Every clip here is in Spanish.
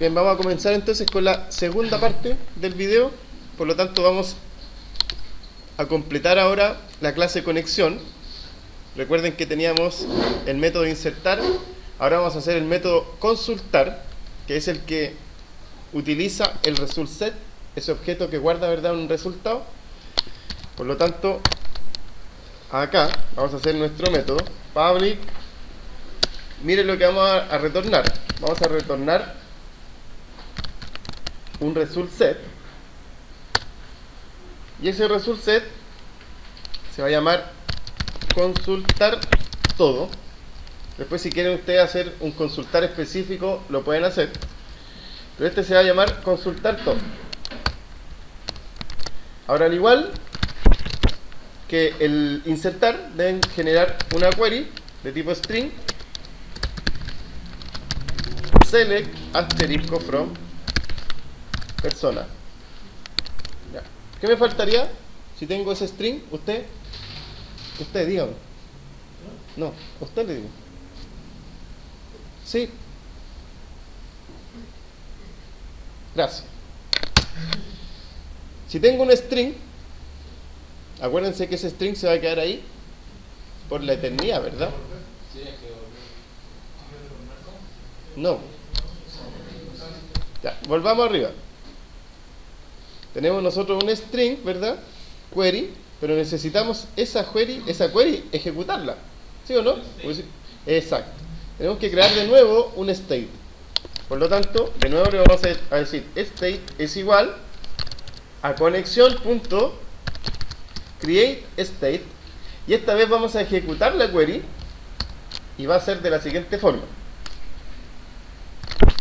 Bien, vamos a comenzar entonces con la segunda parte del video. Por lo tanto, vamos a completar ahora la clase conexión. Recuerden que teníamos el método insertar. Ahora vamos a hacer el método consultar, que es el que utiliza el result set, ese objeto que guarda verdad un resultado. Por lo tanto, acá vamos a hacer nuestro método public. Miren lo que vamos a, retornar. Vamos a retornar un result set. Y ese result set se va a llamar consultar todo. Después si quieren ustedes hacer un consultar específico lo pueden hacer. Pero este se va a llamar consultar todo. Ahora al igual que el insertar deben generar una query de tipo string. Select asterisco from persona. Ya. ¿Qué me faltaría? Si tengo ese string, usted, usted dígame. No, usted le digo. Sí. Gracias. Si tengo un string, acuérdense que ese string se va a quedar ahí por la eternidad, ¿verdad? No. Ya, volvamos arriba tenemos nosotros un string, ¿verdad? Query, pero necesitamos esa query, esa query ejecutarla. ¿Sí o no? Exacto. Tenemos que crear de nuevo un state. Por lo tanto, de nuevo le vamos a decir state es igual a conexión.create state y esta vez vamos a ejecutar la query y va a ser de la siguiente forma.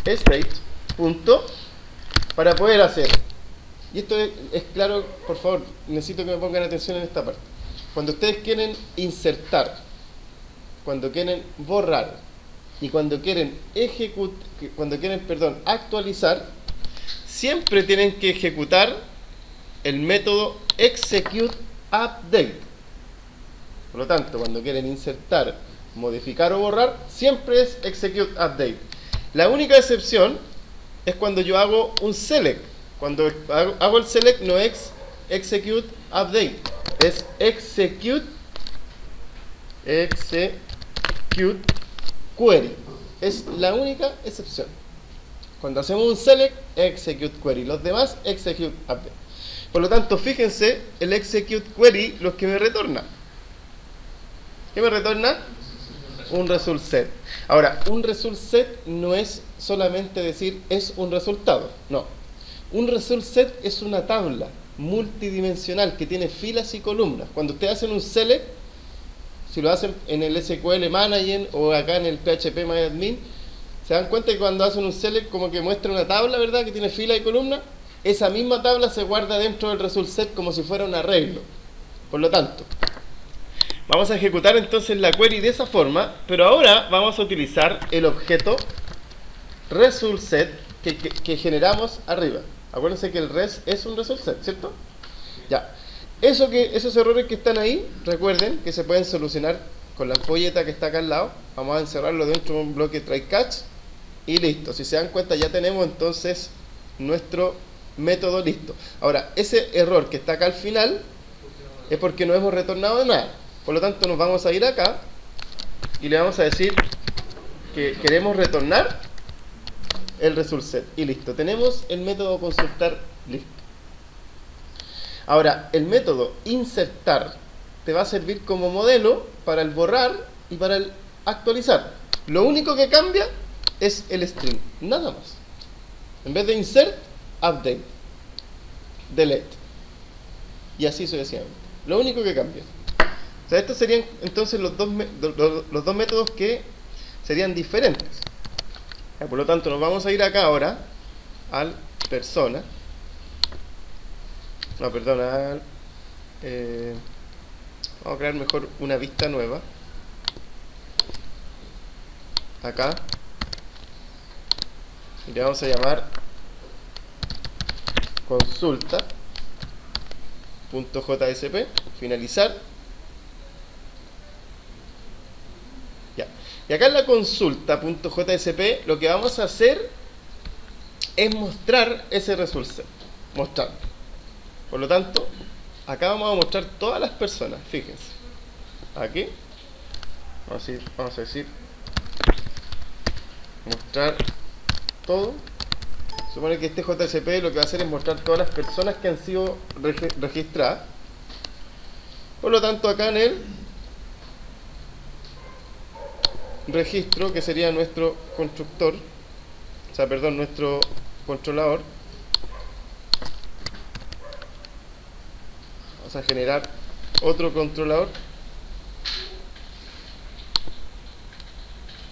State punto para poder hacer y esto es, claro, por favor, necesito que me pongan atención en esta parte. Cuando ustedes quieren insertar, cuando quieren borrar y cuando quieren ejecutar, cuando quieren, perdón, actualizar, siempre tienen que ejecutar el método execute update. Por lo tanto, cuando quieren insertar, modificar o borrar, siempre es execute update. La única excepción es cuando yo hago un select cuando hago el select no es execute update, es execute execute query. Es la única excepción. Cuando hacemos un select, execute query. Los demás, execute update. Por lo tanto, fíjense el execute query lo que me retorna. ¿Qué me retorna? Un result set. Ahora, un result set no es solamente decir es un resultado. No un result set es una tabla multidimensional que tiene filas y columnas. Cuando ustedes hacen un select, si lo hacen en el SQL Manager o acá en el PHP MyAdmin, se dan cuenta que cuando hacen un select como que muestra una tabla, ¿verdad? Que tiene filas y columnas. Esa misma tabla se guarda dentro del result set como si fuera un arreglo. Por lo tanto, vamos a ejecutar entonces la query de esa forma, pero ahora vamos a utilizar el objeto result set que generamos arriba. Acuérdense que el res es un result set, ¿cierto? Ya. Eso que, esos errores que están ahí, recuerden que se pueden solucionar con la ampolleta que está acá al lado. Vamos a encerrarlo dentro de un bloque try catch y listo. Si se dan cuenta ya tenemos entonces nuestro método listo. Ahora, ese error que está acá al final es porque no hemos retornado nada. Por lo tanto, nos vamos a ir acá y le vamos a decir que queremos retornar el result set y listo. Tenemos el método consultar listo. Ahora, el método insertar te va a servir como modelo para el borrar y para el actualizar. Lo único que cambia es el string, nada más. En vez de insert, update, delete. Y así sucesivamente. Lo único que cambia. O sea, estos serían entonces los dos, los dos métodos que serían diferentes. Por lo tanto, nos vamos a ir acá ahora al persona. No, perdón, al, eh, vamos a crear mejor una vista nueva. Acá. Y le vamos a llamar consulta.jsp, finalizar Y acá en la consulta.jsp lo que vamos a hacer es mostrar ese result set. Mostrar. Por lo tanto, acá vamos a mostrar todas las personas. Fíjense. Aquí. Vamos a decir, vamos a decir mostrar todo. Supone que este JSP lo que va a hacer es mostrar todas las personas que han sido registradas. Por lo tanto, acá en el registro, que sería nuestro constructor, o sea, perdón, nuestro controlador, vamos a generar otro controlador.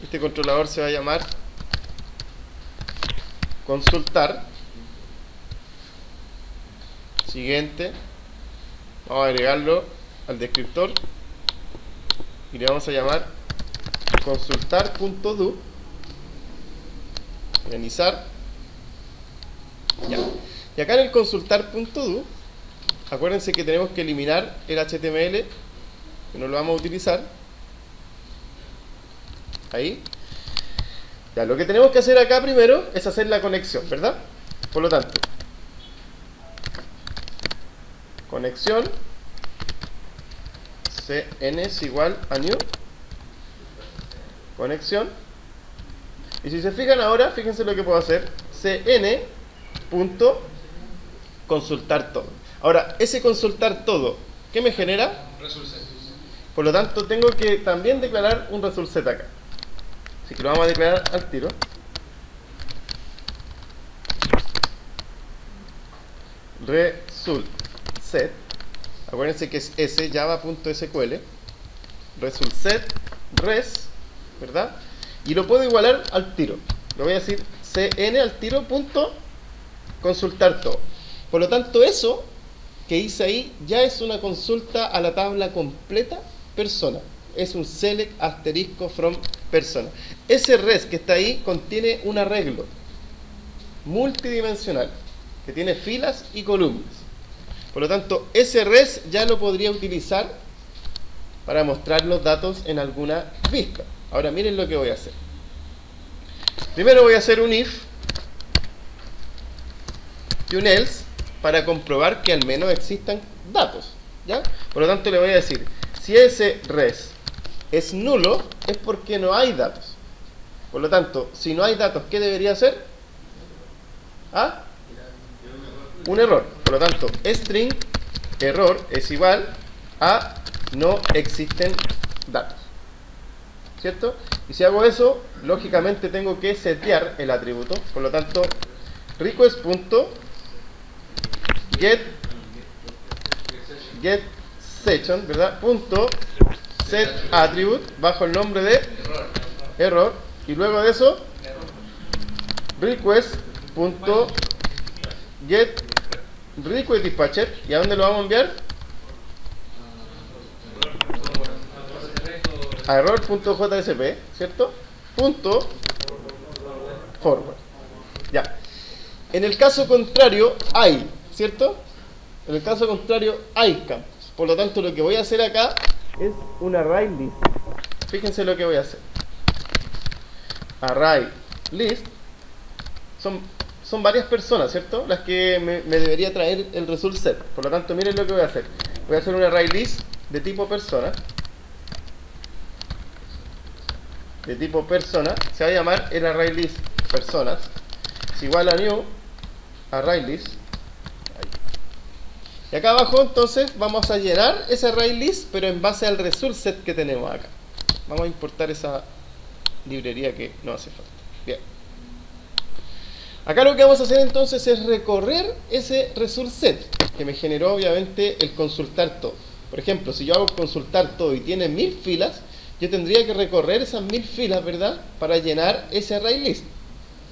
Este controlador se va a llamar consultar. Siguiente. Vamos a agregarlo al descriptor y le vamos a llamar consultar.do organizar ya. y acá en el consultar.do acuérdense que tenemos que eliminar el HTML que no lo vamos a utilizar ahí ya, lo que tenemos que hacer acá primero es hacer la conexión, ¿verdad? Por lo tanto, conexión cn es igual a new conexión. Y si se fijan ahora, fíjense lo que puedo hacer. Cn punto consultar todo. Ahora, ese consultar todo ¿qué me genera? por lo tanto, tengo que también declarar un result set acá. Así que lo vamos a declarar al tiro. Result set. Acuérdense que es s java.sql result set res Y lo puedo igualar al tiro. Le voy a decir cn al tiro punto consultar todo. Por lo tanto, eso que hice ahí ya es una consulta a la tabla completa persona. Es un select asterisco from persona. Ese res que está ahí contiene un arreglo multidimensional que tiene filas y columnas. Por lo tanto, ese res ya lo podría utilizar para mostrar los datos en alguna vista. Ahora miren lo que voy a hacer. Primero voy a hacer un if y un else para comprobar que al menos existan datos. ¿ya? Por lo tanto le voy a decir, si ese res es nulo, es porque no hay datos. Por lo tanto, si no hay datos, ¿qué debería hacer? ¿Ah? Un error. Por lo tanto, string error es igual a no existen datos. ¿Cierto? Y si hago eso, lógicamente tengo que setear el atributo. Por lo tanto, request.get get session, ¿verdad? Punto set attribute bajo el nombre de error y luego de eso request punto get request dispatcher y a dónde lo vamos a enviar error.jsp, ¿cierto? Punto forward. Ya. En el caso contrario, hay, ¿cierto? En el caso contrario, hay campos. Por lo tanto, lo que voy a hacer acá es un array list. Fíjense lo que voy a hacer. Array list son, son varias personas, ¿cierto? Las que me, me debería traer el result set. Por lo tanto, miren lo que voy a hacer. Voy a hacer un array list de tipo persona. De tipo persona se va a llamar el array list personas es igual a new array list. Y acá abajo entonces vamos a llenar ese array list pero en base al result set que tenemos acá. Vamos a importar esa librería que no hace falta. Bien. Acá lo que vamos a hacer entonces es recorrer ese result set que me generó obviamente el consultar todo. Por ejemplo si yo hago consultar todo y tiene mil filas yo tendría que recorrer esas mil filas, ¿verdad? Para llenar ese array list.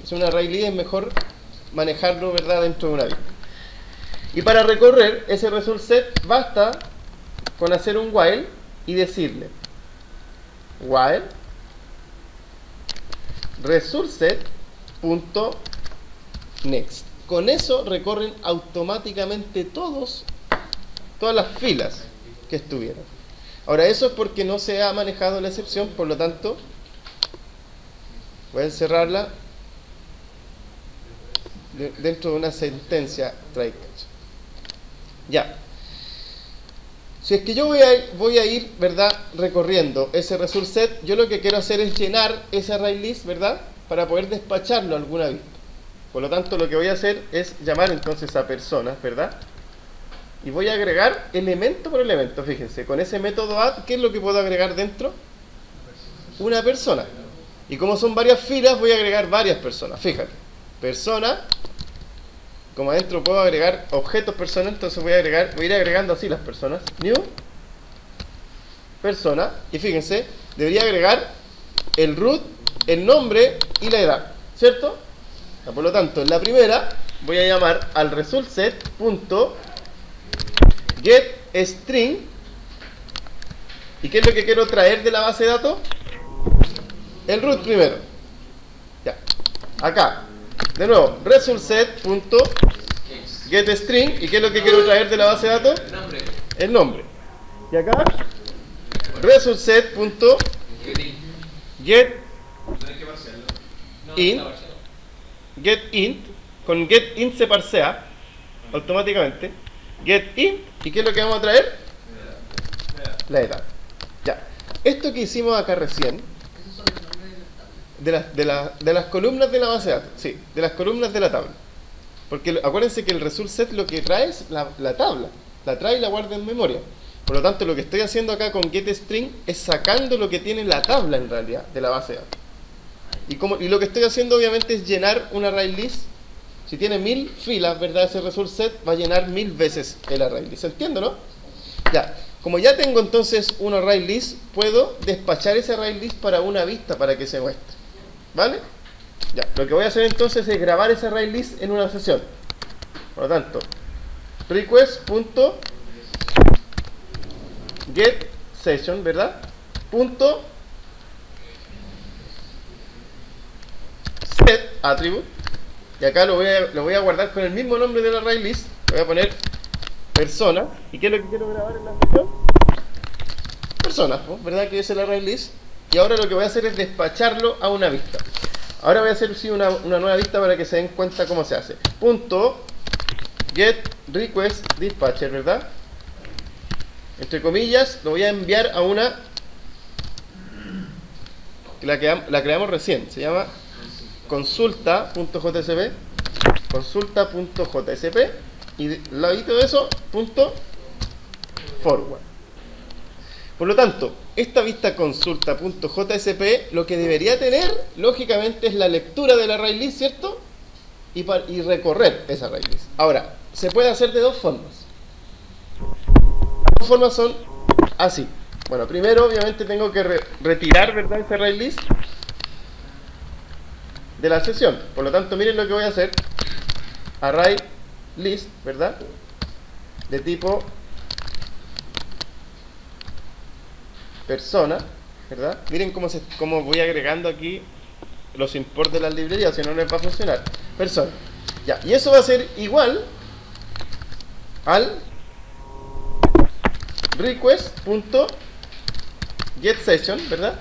Es un array list, es mejor manejarlo, ¿verdad? Dentro de una vista. Y para recorrer ese result set, basta con hacer un while y decirle while result. Con eso recorren automáticamente todos todas las filas que estuvieron. Ahora, eso es porque no se ha manejado la excepción, por lo tanto, voy a encerrarla de- dentro de una sentencia try catch. Ya. Si es que yo voy a, voy a ir, ¿verdad? Recorriendo ese result set, yo lo que quiero hacer es llenar ese array list, ¿verdad? Para poder despacharlo alguna vista. Por lo tanto, lo que voy a hacer es llamar entonces a personas, ¿verdad? Y voy a agregar elemento por elemento, fíjense. Con ese método add, ¿qué es lo que puedo agregar dentro? Una persona. Y como son varias filas, voy a agregar varias personas. Fíjate. Persona. Como adentro puedo agregar objetos personas, entonces voy a agregar, voy a ir agregando así las personas. New. Persona. Y fíjense, debería agregar el root, el nombre y la edad. ¿Cierto? Ya, Por lo tanto, en la primera voy a llamar al result set punto get string. ¿Y qué es lo que quiero traer de la base de datos? El root primero. Ya. Acá. De nuevo, result set punto get string. ¿Y qué es lo que quiero traer de la base de datos? El nombre. El nombre. Y acá, result set punto get No hay que parciarlo. No, In. está parciado. get int. Con get int se parsea automáticamente. Get int. ¿Y qué es lo que vamos a traer? La edad. Ya. Esto que hicimos acá recién, de las de la- de las columnas de la base de datos, sí, de las columnas de la tabla. Porque acuérdense que el result set lo que trae es la, la tabla, la trae y la guarda en memoria. Por lo tanto, lo que estoy haciendo acá con getString es sacando lo que tiene la tabla en realidad de la base de datos. Y, como, y lo que estoy haciendo obviamente es llenar un array list. Si tiene mil filas, ¿verdad? Ese result set va a llenar mil veces el array list. ¿Entiendo, no? Ya. Como ya tengo entonces un array list, puedo despachar ese array list para una vista para que se muestre. ¿Vale? Ya. Lo que voy a hacer entonces es grabar ese array list en una sesión. Por lo tanto, request.get session, ¿verdad? Punto set attribute. Y acá lo voy, a, lo voy a guardar con el mismo nombre del array list. Voy a poner persona. ¿Y qué es lo que quiero grabar en la sesión? Personas, ¿no? ¿verdad? Que es el array list. Y ahora lo que voy a hacer es despacharlo a una vista. Ahora voy a hacer sí, una, una nueva vista para que se den cuenta cómo se hace. Punto get request dispatcher, ¿verdad? Entre comillas, lo voy a enviar a una la, que la creamos recién. Se llama consulta.jsp consulta.jsp y de- ladito de eso, punto forward. Por lo tanto, esta vista consulta.jsp lo que debería tener, lógicamente, es la lectura del array list, ¿cierto? Y, recorrer esa array list. Ahora, se puede hacer de dos formas. Las dos formas son así. Bueno, primero, obviamente, tengo que re- retirar, ¿verdad? Ese array list de la sesión. Por lo tanto, miren lo que voy a hacer. Array list, ¿verdad? De tipo persona, ¿verdad? Miren cómo, se, cómo voy agregando aquí los imports de las librerías, si no, no les va a funcionar. Persona. Ya, y eso va a ser igual al request.getSession, ¿verdad?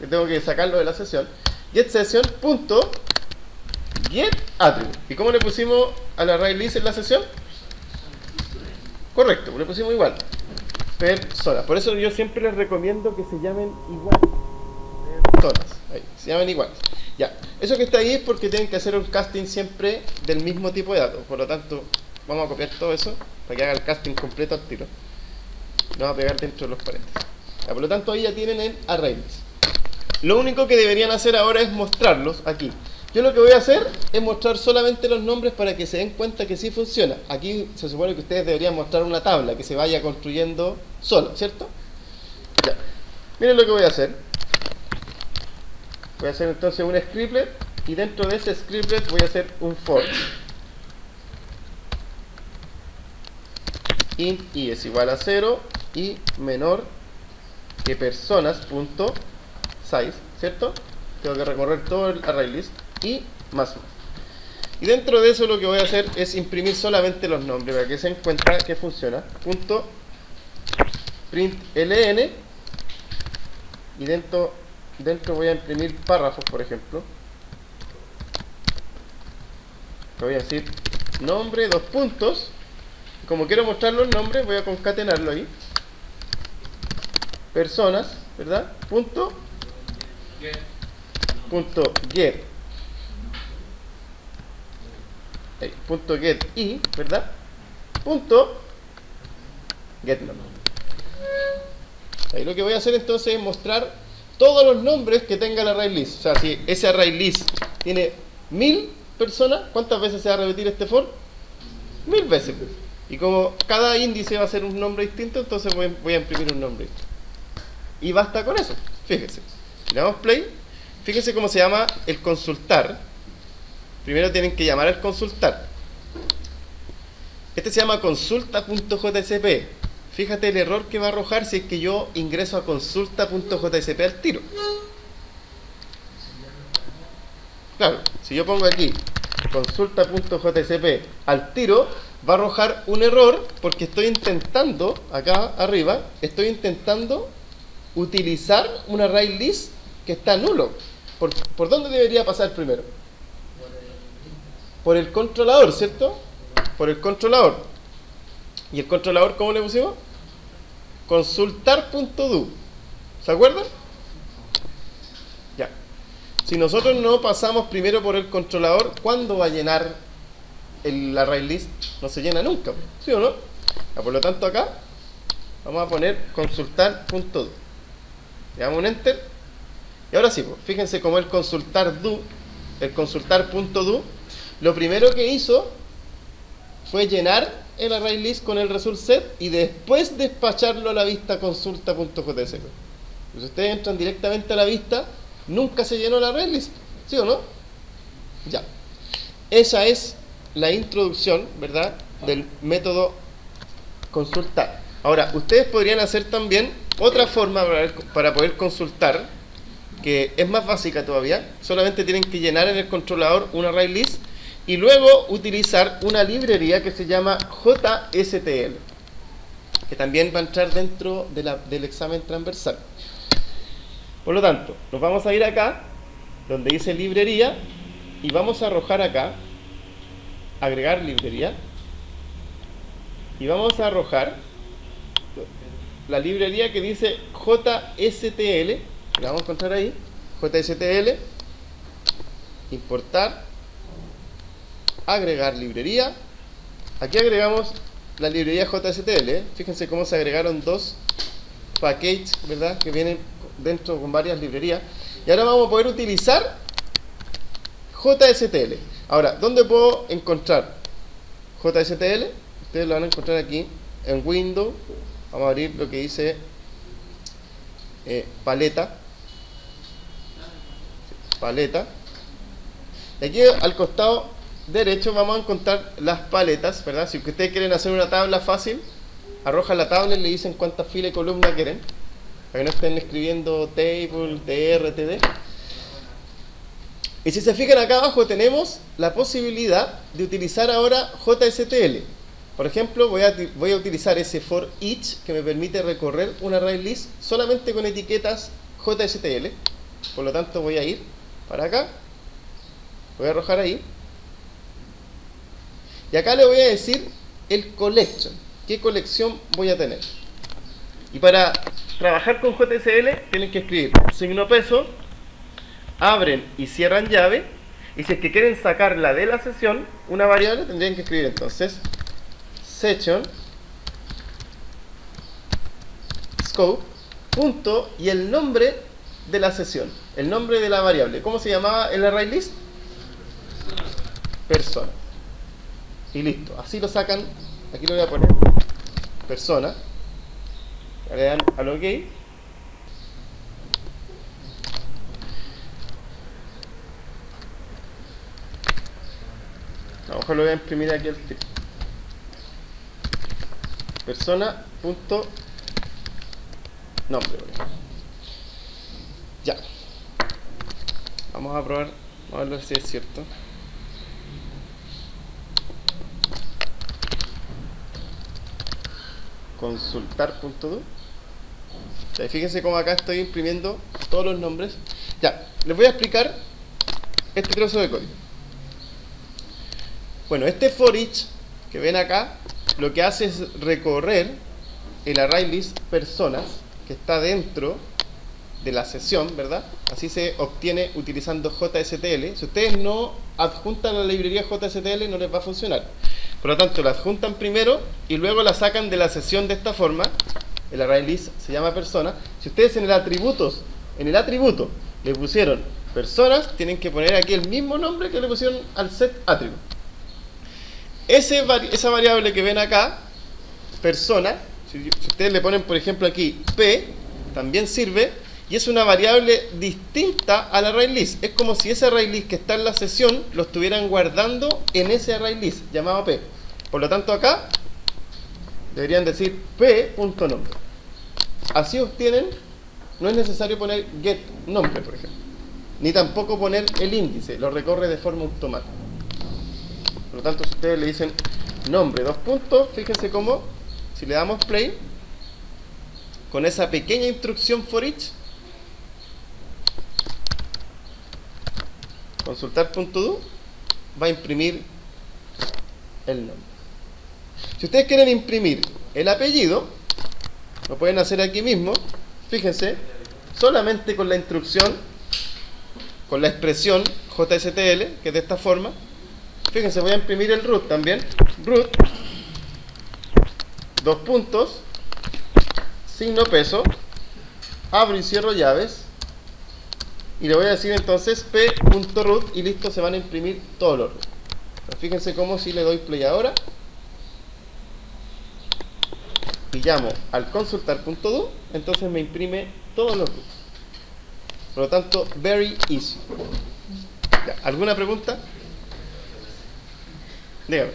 Que tengo que sacarlo de la sesión. GetSession.getAttribute. ¿Y cómo le pusimos al array list en la sesión? Correcto, le pusimos igual. Personas. Por eso yo siempre les recomiendo que se llamen igual. Personas. Se llamen iguales. Ya. Eso que está ahí es porque tienen que hacer un casting siempre del mismo tipo de datos. Por lo tanto, vamos a copiar todo eso para que haga el casting completo al tiro. Lo vamos a pegar dentro de los paréntesis. Por lo tanto, ahí ya tienen el array list. Lo único que deberían hacer ahora es mostrarlos aquí. Yo lo que voy a hacer es mostrar solamente los nombres para que se den cuenta que sí funciona. Aquí se supone que ustedes deberían mostrar una tabla que se vaya construyendo solo, ¿cierto? Ya. Miren lo que voy a hacer. Voy a hacer entonces un scriptlet y dentro de ese scriptlet voy a hacer un for. int i es igual a 0 y menor que personas.size, ¿cierto? Tengo que recorrer todo el array list y más. Y dentro de eso lo que voy a hacer es imprimir solamente los nombres para que se den cuenta que funciona. Punto print ln y dentro, dentro voy a imprimir párrafos, por ejemplo. Voy a decir nombre, dos puntos. Como quiero mostrar los nombres, voy a concatenarlo ahí. Personas, ¿verdad? Punto. Punto get. Punto get y, ¿verdad? Punto get number. Ahí lo que voy a hacer entonces es mostrar todos los nombres que tenga el array list. O sea, si ese array list tiene mil personas, ¿cuántas veces se va a repetir este for? Mil veces. Y como cada índice va a ser un nombre distinto, entonces voy, voy a imprimir un nombre. Y basta con eso. Fíjese. Le damos play, fíjese cómo se llama el consultar. Primero tienen que llamar al consultar. Este se llama consulta.jsp. Fíjate el error que va a arrojar si es que yo ingreso a consulta.jsp al tiro. Claro, si yo pongo aquí consulta.jsp al tiro, va a arrojar un error porque estoy intentando, acá arriba, estoy intentando utilizar un array list que está nulo. ¿Por, ¿por dónde debería pasar primero? Por el controlador, ¿cierto? Por el controlador. ¿Y el controlador cómo le pusimos? Consultar.do. ¿Se acuerdan? Ya. Si nosotros no pasamos primero por el controlador, ¿cuándo va a llenar el array list? No se llena nunca, ¿sí o no? Por lo tanto acá vamos a poner consultar.do. Le damos un enter. Y ahora sí, pues, fíjense cómo el consultar do, el consultar.do, lo primero que hizo fue llenar el array list con el result set y después despacharlo a la vista consulta.jsp. Si ustedes entran directamente a la vista, nunca se llenó el array list, ¿sí o no? Ya. Esa es la introducción, ¿verdad? Del método consultar. Ahora, ustedes podrían hacer también otra forma para poder consultar, que es más básica todavía. Solamente tienen que llenar en el controlador un array list y luego utilizar una librería que se llama JSTL, que también va a entrar dentro del examen transversal. Por lo tanto, nos vamos a ir acá, donde dice librería, y vamos a arrojar acá, agregar librería, y vamos a arrojar la librería que dice JSTL, la vamos a encontrar ahí, JSTL, importar, agregar librería. Aquí agregamos la librería JSTL. ¿eh? Fíjense cómo se agregaron dos packages, ¿verdad? Que vienen dentro con varias librerías. Y ahora vamos a poder utilizar JSTL. Ahora, ¿dónde puedo encontrar JSTL? Ustedes lo van a encontrar aquí en Windows. Vamos a abrir lo que dice eh, paleta. Paleta. Aquí al costado derecho vamos a encontrar las paletas, ¿verdad? Si ustedes quieren hacer una tabla fácil, arrojan la tabla y le dicen cuántas filas y columnas quieren. Para que no estén escribiendo table, tr, td. Y si se fijan acá abajo tenemos la posibilidad de utilizar ahora JSTL. Por ejemplo, voy a, voy a utilizar ese for each que me permite recorrer un array list solamente con etiquetas JSTL. Por lo tanto voy a ir para acá. Voy a arrojar ahí. Y acá le voy a decir el collection. ¿Qué colección voy a tener? Y para trabajar con JSL tienen que escribir signo peso, abren y cierran llave. Y si es que quieren sacarla de la sesión, una variable tendrían que escribir entonces section scope punto y el nombre de la sesión, el nombre de la variable. ¿Cómo se llamaba el array list? Persona. Y listo. Así lo sacan. Aquí lo voy a poner. Persona. Le dan al OK. A lo mejor lo voy a imprimir aquí al tiro. Persona punto nombre. por ejemplo. Ya. Vamos a probar. A ver si es cierto. consultar.do fíjense cómo acá estoy imprimiendo todos los nombres ya, les voy a explicar este trozo de código Bueno, este for each que ven acá, lo que hace es recorrer el array list personas que está dentro de la sesión, ¿verdad? Así se obtiene utilizando JSTL. Si ustedes no adjuntan la librería JSTL, no les va a funcionar. Por lo tanto, la adjuntan primero y luego la sacan de la sesión de esta forma. El array list se llama persona. Si ustedes en el atributos, en el atributo le pusieron personas, tienen que poner aquí el mismo nombre que le pusieron al set attribute. Esa variable que ven acá, persona, si, si ustedes le ponen por ejemplo aquí p, también sirve y es una variable distinta al array list. Es como si ese array list que está en la sesión lo estuvieran guardando en ese array list llamado p. Por lo tanto acá deberían decir p.nombre. Así obtienen, no es necesario poner get nombre, por ejemplo. Ni tampoco poner el índice, lo recorre de forma automática. Por lo tanto, si ustedes le dicen nombre, dos puntos, fíjense cómo, si le damos play, con esa pequeña instrucción for each, consultar.do va a imprimir el nombre. Si ustedes quieren imprimir el apellido, lo pueden hacer aquí mismo. Fíjense, solamente con la instrucción, con la expresión JSTL, que es de esta forma. Fíjense, voy a imprimir el root también. Root, dos puntos, signo peso, abro y cierro llaves. Y le voy a decir entonces p.root y listo, se van a imprimir todos los roots. Fíjense cómo si le doy play ahora y llamo al consultar.do, entonces me imprime todos los roots. Por lo tanto, very easy. ¿Alguna pregunta? Dígame.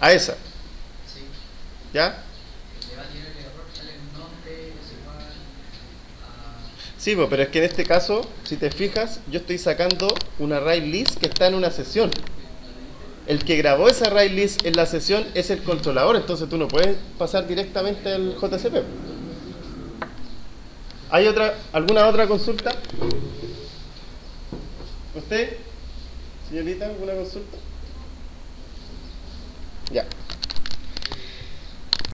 A esa, ¿ya? le va a tirar el error, sale un nombre, es igual a... Sí, pero es que en este caso, si te fijas, yo estoy sacando un array list que está en una sesión. El que grabó ese array list en la sesión es el controlador, entonces tú no puedes pasar directamente al JCP. ¿Hay otra, alguna otra consulta? ¿Usted, señorita, alguna consulta?